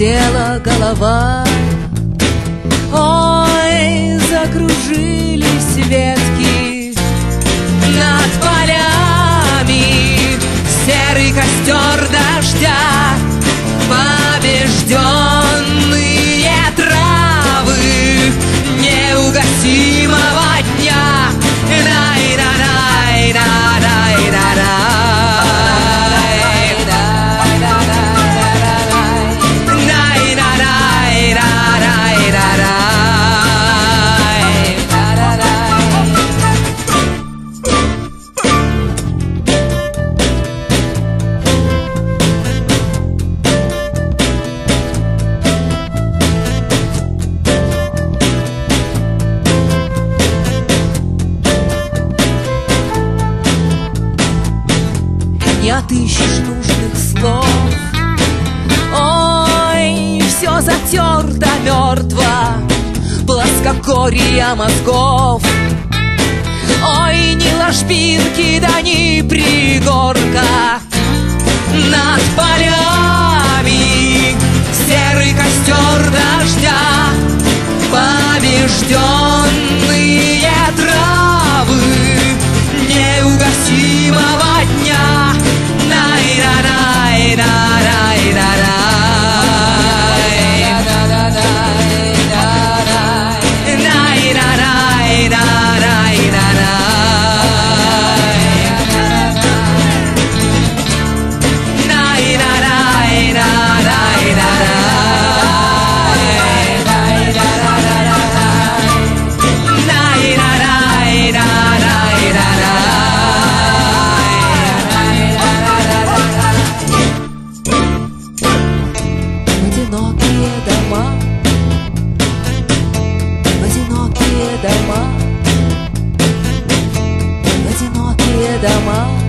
болела голова. Ой, закружились ветки Над полями. Серый костер дождя не отыщешь нужных слов. Ой, все затерто мертво, плоскогорья мозгов. Ой, ни ложбинки, да ни пригорка над полями Серый костер дождя побежден одинокие дома, в одинокие дома, в одинокие дома.